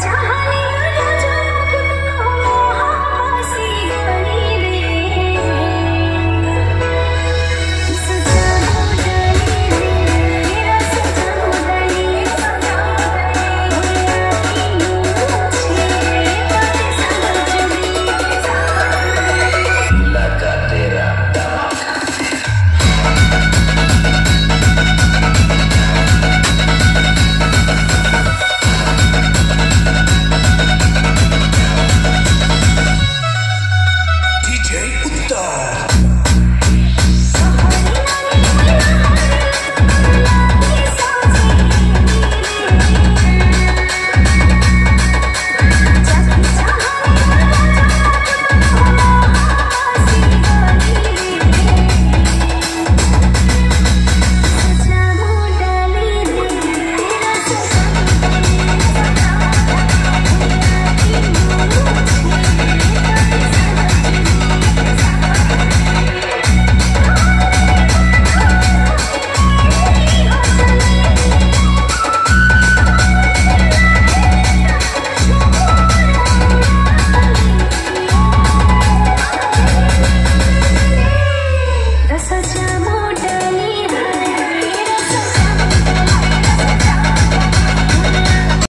time.